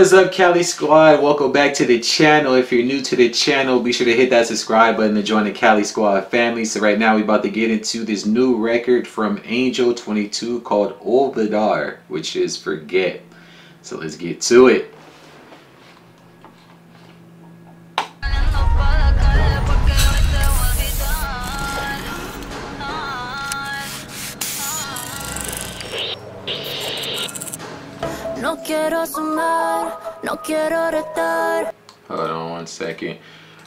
Is up Cali Squad? Welcome back to the channel. If you're new to the channel, be sure to hit that subscribe button to join the Cali Squad family. So right now we're about to get into this new record from Angel 22 called Olvidar, which is Forget. So let's get to it. No quiero sumar, no quiero restar. Hold on one second.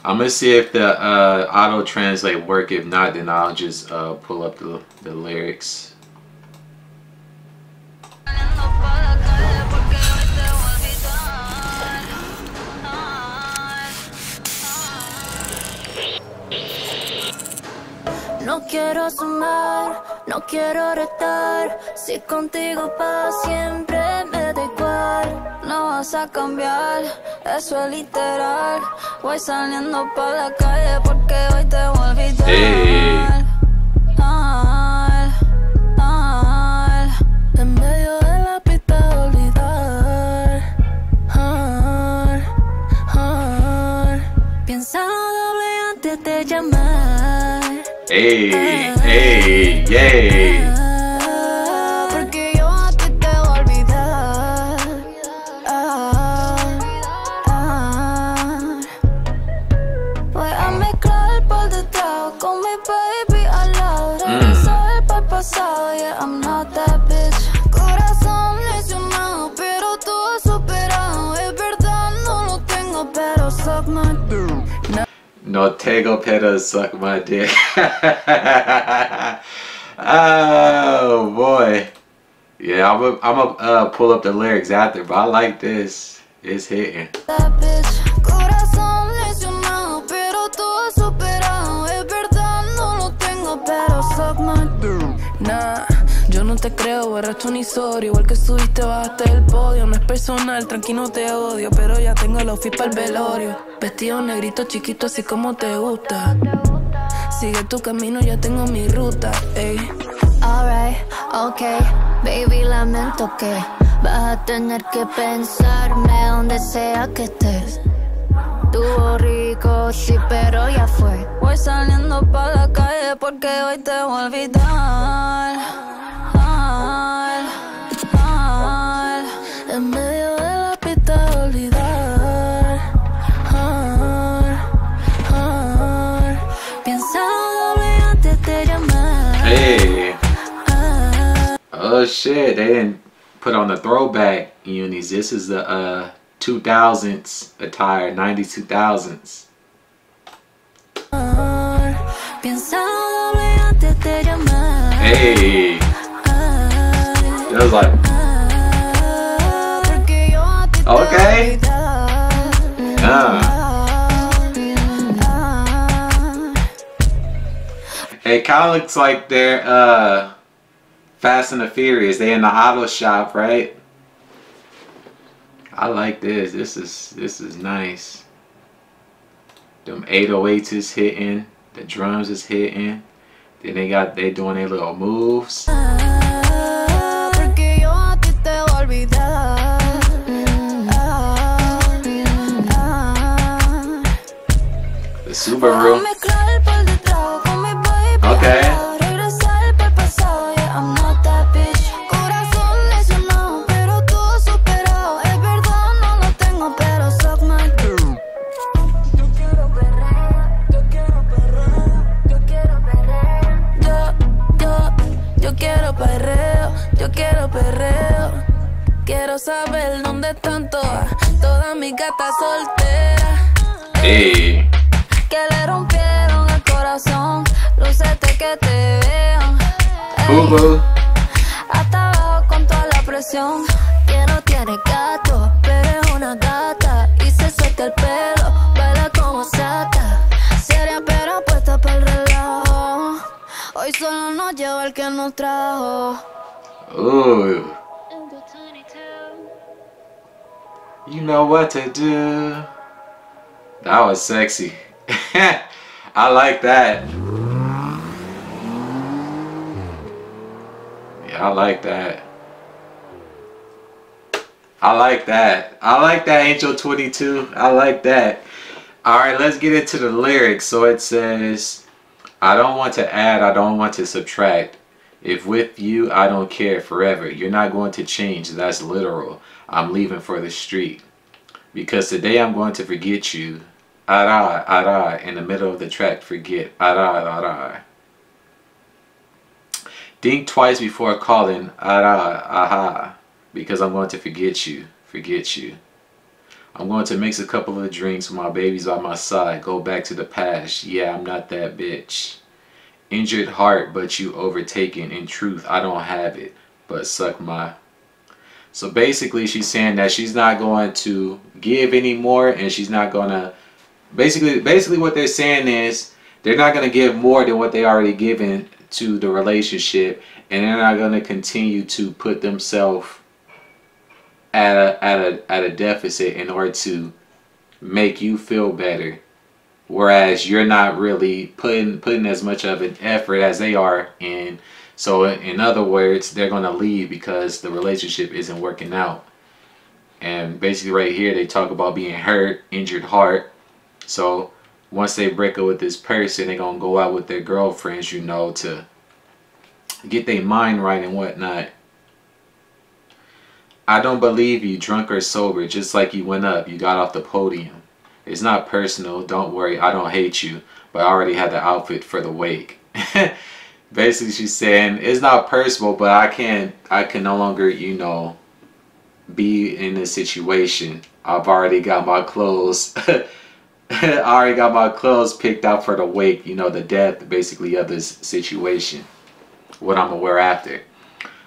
I'm gonna see if the uh, auto translate work. If not, then I'll just uh, pull up the, the lyrics. No quiero sumar, no quiero restar. Si contigo para siempre me No vas a cambiar, eso es literal. Voy saliendo para la calle porque hoy te voy a olvidar. Hey. Al, al, en medio de la pista olvidar. Al, al, piénsalo doble antes de llamar. Hey, hey, yay. Tego pedo suck my dick. oh boy. Yeah, I'm gonna uh, pull up the lyrics after, but I like this. It's hitting. Te creo, borracho ni sorry. Igual que subiste, bajaste del podio. No es personal, tranquilo, te odio. Pero ya tengo el outfit para el velorio. Vestido negrito, chiquito, así como te gusta. Sigue tu camino, ya tengo mi ruta, ey. Alright, okay, baby, lamento que vas a tener que pensarme donde sea que estés. Tuvo rico, sí, pero ya fue. Voy saliendo para la calle porque hoy te voy a olvidar. Shit, they didn't put on the throwback unis. This is the uh 2000s attire, 90s 2000s. al, piensa doble antes de llamar. Hey. It was like Okay. Ah. It kind of looks like they're uh, Fast and the Furious. They in the auto shop, right? I like this. This is this is nice. Them 808s is hitting. The drums is hitting. Then they got they doing their little moves. Porque yo a Quiero saber dónde están todas, todas mis gatas solteras. Hey. Que le rompieron el corazón, lucete que te vean. Ey, Boo hasta abajo con toda la presión. Que no tiene gato, pero es una gata. Y se suelta el pelo, baila como sata. Seria pero puesta para el relajo. Hoy solo nos lleva el que nos trajo. You know what to do. That was sexy. I like that. Yeah, I like that. I like that. I like that, Angel 22. I like that. All right, let's get into the lyrics. So it says, I don't want to add, I don't want to subtract. If with you, I don't care forever. You're not going to change. That's literal. I'm leaving for the street. Because today I'm going to forget you. Ara, ara, in the middle of the track, forget. Ara, ara. Think twice before calling. Ara, aha. Because I'm going to forget you. Forget you. I'm going to mix a couple of drinks with my babies by my side. Go back to the past. Yeah, I'm not that bitch. Injured heart, but you overtaken. In truth, I don't have it. But suck my so basically she's saying that she's not going to give anymore and she's not going to basically basically what they're saying is they're not going to give more than what they already given to the relationship and they're not going to continue to put themselves at a, at a at a deficit in order to make you feel better whereas you're not really putting putting as much of an effort as they are in so in other words, they're going to leave because the relationship isn't working out. And basically right here, they talk about being hurt, injured heart. So once they break up with this person, they're going to go out with their girlfriends, you know, to get their mind right and whatnot. I don't believe you, drunk or sober, just like you went up, you got off the podium. It's not personal, don't worry, I don't hate you, but I already had the outfit for the wake. basically she's saying it's not personal but i can't i can no longer you know be in this situation. I've already got my clothes i already got my clothes picked out for the wake you know the death basically of this situation what i'm gonna wear after.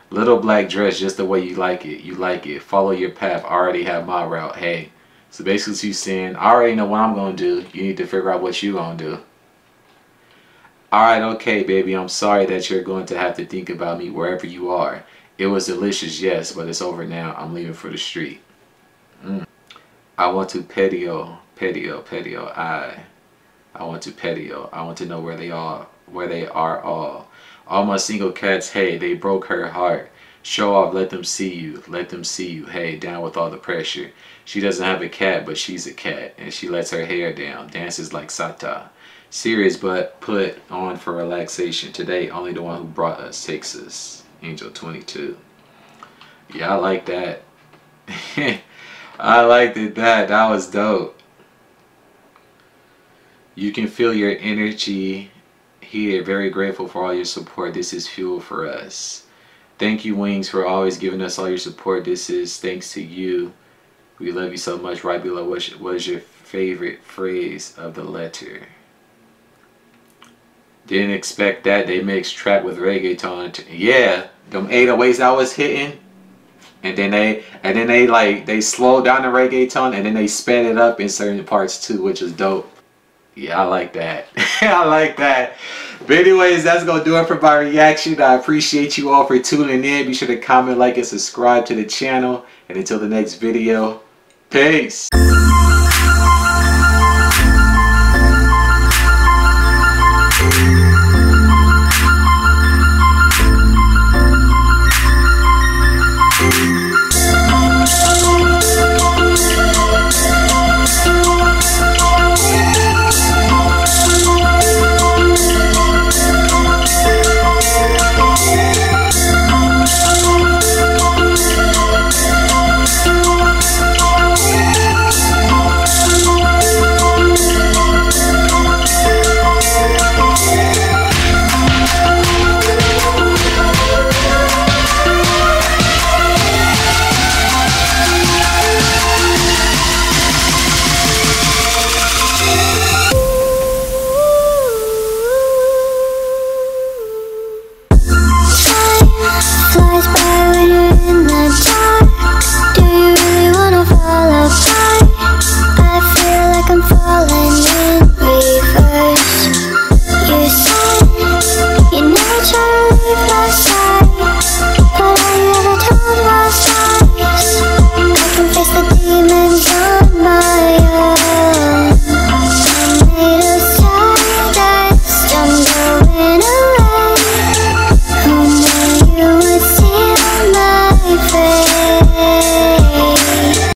Little black dress just the way you like it you like it. Follow your path I already have my route hey so basically she's saying i already know what i'm gonna do you need to figure out what you're gonna do Alright, okay, baby, I'm sorry that you're going to have to think about me wherever you are. It was delicious, yes, but it's over now. I'm leaving for the street. Mm. I want to petio, petio, petio. I, I want to petio. I want to know where they are, where they are all. All my single cats, hey, they broke her heart. Show off, let them see you, let them see you. Hey, down with all the pressure. She doesn't have a cat, but she's a cat, and she lets her hair down, dances like Sata serious but put on for relaxation. Today, only the one who brought us takes us. Angel 22. Yeah, I like that. I liked it that. That was dope. You can feel your energy here. Very grateful for all your support. This is fuel for us. Thank you, Wings, for always giving us all your support. This is thanks to you. We love you so much. Right below, what was your favorite phrase of the letter? Didn't expect that. They mixed trap with reggaeton. Yeah, them 808s I was hitting. And then they and then they like they slowed down the reggaeton and then they sped it up in certain parts too, which is dope. Yeah, I like that. I like that. But anyways, that's gonna do it for my reaction. I appreciate you all for tuning in. Be sure to comment, like, and subscribe to the channel. And until the next video, peace.